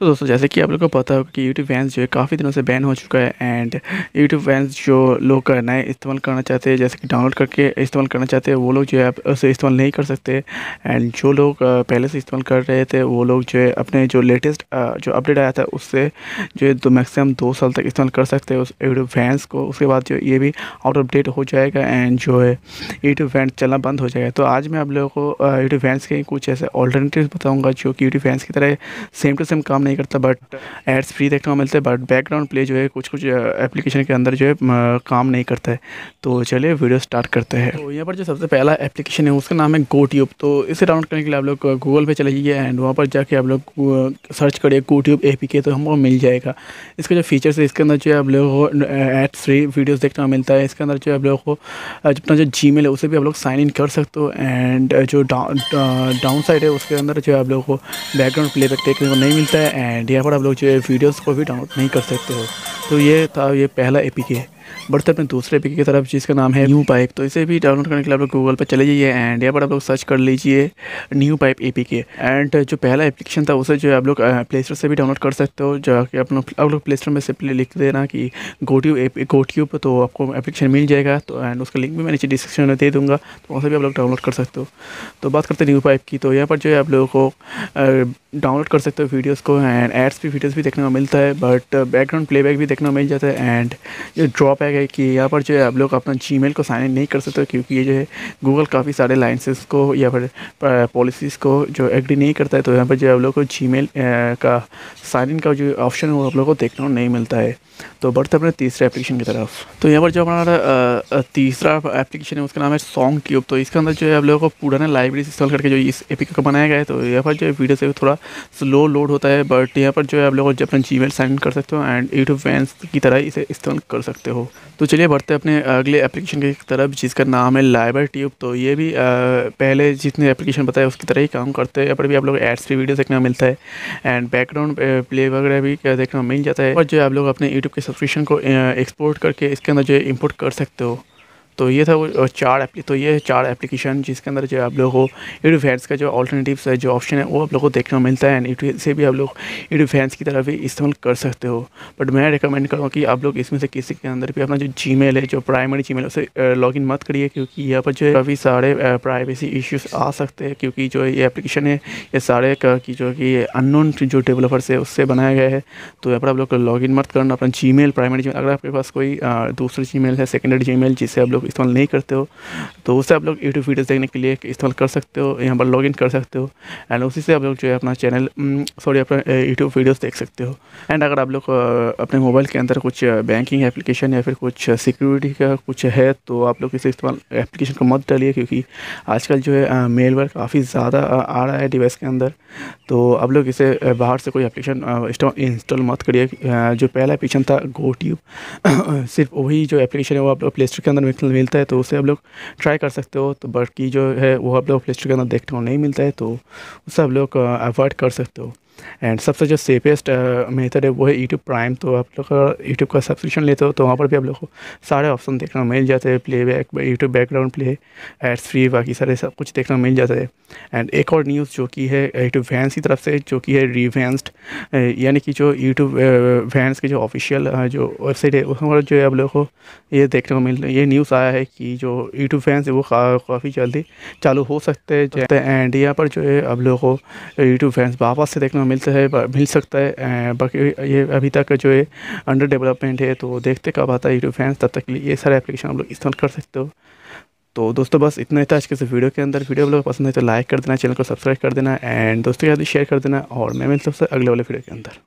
तो दोस्तों, जैसे कि आप लोग को पता होगा कि यूट्यूब वैंस जो है काफ़ी दिनों से बैन हो चुका है एंड यूट्यूब वैंस जो लोग नए इस्तेमाल करना चाहते हैं, जैसे कि डाउनलोड करके इस्तेमाल करना चाहते हैं, वो लोग जो है आप उसे इस्तेमाल नहीं कर सकते एंड जो लोग पहले से इस्तेमाल कर रहे थे, वो लोग जो है अपने जो लेटेस्ट जो अपडेट आया था, उससे जो है तो मैक्सिमम दो साल तक इस्तेमाल कर सकते हैं उस यूट्यूब वैंस को। उसके बाद जो ये भी आउट ऑफ़ डेट हो जाएगा एंड जो है यूट्यूब वैंस चलना बंद हो जाएगा। तो आज मैं आप लोगों को यूट्यूब वैंस के कुछ ऐसे ऑल्टरनेटिव बताऊँगा, जो कि यूट्यूब वैंस की तरह सेम टू सेम काम नहीं करता बट एड्स फ्री देखने को मिलते हैं बट बैकग्राउंड प्ले जो है कुछ कुछ एप्लीकेशन के अंदर जो है काम नहीं करता है। तो चलिए वीडियो स्टार्ट करते हैं। तो यहाँ पर जो सबसे पहला एप्लीकेशन है, उसका नाम है गो ट्यूब तो इसे डाउनलोड करने के लिए आप लोग गूगल पर चले जाइए एंड वहाँ पर जाके आप लोग सर्च करिए गो ट्यूब ए पी के तो हमको मिल जाएगा। इसका जो फीचर्स है, इसके अंदर जो है आप लोगों को एड्स फ्री वीडियोज़ देखने को मिलता है। इसके अंदर जो है आप लोगों को अपना जो जी है, उसे भी आप लोग साइन इन कर सकते हो एंड जो डाउन साइड है, उसके अंदर जो है आप लोगों को बैकग्राउंड प्लेबैक देखने को नहीं मिलता है। एंड यहाँ पर आप लोग जो है वीडियोज़ को भी डाउनलोड नहीं कर सकते हो। तो ये था, ये पहला ए पी के बढ़ते अपने दूसरे पी की तरफ़, जिसका नाम है न्यू पाइप तो इसे भी डाउनलोड करने के लिए आप लोग गूगल पर चले जाइए एंड यहाँ पर आप लोग सर्च कर लीजिए new pipe A P K and जो पहला एप्लीकेशन था, उसे जो है आप लोग प्ले स्टोर से भी डाउनलोड कर सकते हो जाके आप लोग आप लोग प्ले स्टोर में सिंपली लिख देना कि गोट्यूब गोट्यूब तो आपको एप्लीकेशन मिल जाएगा। तो एंड उसका लिंक भी मैं नीचे डिस्क्रिप्शन में दे दूँगा तो वहाँ से भी आप लोग डाउनलोड कर सकते हो। तो बात करते हैं न्यू पाइप की तो यहाँ पर जो है आप लोगों को डाउनलोड कर सकते हो वीडियोज़ को एंड एड्स भी वीडियोज़ भी देखने को मिलता है बट बैकग्राउंड प्लेबैक भी देखने को मिल जाता है एंड ये ड्रॉप है कि यहाँ पर जो है, आप लोग अपना जी को साइन इन नहीं कर सकते क्योंकि ये जो है गूगल काफ़ी सारे लाइसेंस को या फिर पॉलिसीज़ को जो एग्री नहीं करता है तो यहाँ पर जो है आप लोग को जी का साइन इन का जो ऑप्शन है, वो आप लोग को देखने को नहीं मिलता है। तो बढ़ते अपने तीसरे एप्लीकेशन की तरफ़। तो यहाँ पर जो हमारा तीसरा एप्लीकेशन है, उसका नाम है सॉन्ग ट्यूब तो इसके अंदर जो है, आप लोगों को पुराना लाइब्रेरी इंस्टॉल करके जो इस एपी का बनाया गया है तो यहाँ पर जो है वीडियो से थोड़ा स्लो लोड होता है बट यहाँ पर जो है, आप लोग अपना जी मेल साइन कर सकते हो एंड यूट्यूब फैंस की तरह इसे इस्तेमाल कर सकते हो। तो चलिए बढ़ते अपने अगले एप्लीकेशन की तरफ़ जिसका नाम है लाइबर ट्यूब तो ये भी आ, पहले जितने एप्लीकेशन बताए उसकी तरह ही काम करते हैं। पर भी आप लोग एड्स पे वीडियो देखने को मिलता है। एंड बैकग्राउंड प्ले वगैरह भी देखने को मिल जाता है। और जो आप लोग अपने यूट्यूब के सब्सक्रिप्शन को एक्सपोर्ट करके इसके अंदर जो है इम्पोर्ट कर सकते हो। तो ये था वो चार तो ये चार एप्लीकेशन जिसके अंदर जो आप लोगों को फैंस का जो ऑल्टरनेटिव है, जो ऑप्शन है, वो आप लोगों को देखने को मिलता है। एंड से भी आप लोग फैंस की तरफ़ भी इस्तेमाल कर सकते हो। बट मैं रिकमेंड करूँगा कि आप लोग इसमें से किसी के अंदर भी अपना जो जी है, जो प्राइमरी जी मेल उसे लॉग मत करिए, क्योंकि यहाँ पर जो है काफ़ी सारे प्राइवेसी इश्यूज़ आ सकते हैं। क्योंकि जो ये एप्लीकेशन है, ये सारे का, की जो कि अननोन जो डेवलपर्स है, उससे बनाया गया है। तो यहाँ पर आप लोग लॉग मत करना, अपना जी प्राइमरी जी अगर आपके पास कोई दूसरी जी है सेकेंडरी जी जिससे आप लोग इस्तेमाल नहीं करते हो तो उससे आप लोग यूट्यूब वीडियोज़ देखने के लिए इस्तेमाल कर सकते हो, यहाँ पर लॉगिन कर सकते हो एंड उसी से आप लोग जो है अपना चैनल सॉरी अपना यूट्यूब वीडियोज़ देख सकते हो। एंड अगर आप लोग अपने मोबाइल के अंदर कुछ बैंकिंग एप्लीकेशन या फिर कुछ सिक्योरिटी का कुछ है तो आप लोग इसे इस्तेमाल एप्लीकेशन को मत डालिए, क्योंकि आजकल जो है मेल वर्क काफ़ी ज़्यादा आ रहा है डिवाइस के अंदर। तो आप लोग इसे बाहर से कोई एप्लीकेशन इंस्टॉल मत करिए जो पहला एप्लीकेशन था गो ट्यूब सिर्फ़ वही जो एप्लीकेशन है, वो आप लोग प्ले स्टोर के अंदर मिलता है तो उसे आप लोग ट्राई कर सकते हो। तो बाकी जो है, वो आप लोग प्ले स्टोर के अंदर देखने को नहीं मिलता है तो उसे आप लोग अवॉइड कर सकते हो। एंड सबसे जो सेफेस्ट मेथड है, वो है यूट्यूब प्राइम तो आप लोग यूट्यूब का सब्सक्रिप्शन लेते हो तो वहाँ पर भी आप लोग को सारे ऑप्शन देखने को मिल जाते हैं. Play back YouTube background play ads free बाकी सारे सब कुछ देखने को मिल जाता है. एंड एक और न्यूज़ जो कि है यूट्यूब फैंस की तरफ़ से, जो कि है रिवेंस्ड यानी कि जो यूट्यूब फैंस के जो ऑफिशियल जो वेबसाइट है उस पर जो है आप लोग को ये देखने को मिल, ये न्यूज़ आया है कि जो यूट्यूब फैंस है, वो काफ़ी जल्दी चालू हो सकते हैं. एंड यहाँ पर जो है आप लोग को यूट्यूब फैंस वापस से देखने मिलता है मिल सकता है बाकी ये अभी तक जो है अंडर डेवलपमेंट है तो देखते कब आता है यूट्यूब फैंस तब तक के लिए ये सारे एप्लीकेशन आप लोग इस्तेमाल कर सकते हो। तो दोस्तों, बस इतना ही था आज के वीडियो के अंदर। वीडियो लोग पसंद है तो लाइक कर देना चैनल को सब्सक्राइब कर देना एंड दोस्तों के साथ शेयर कर देना, और मैं मिलता हूँ अगले वाले वीडियो के अंदर।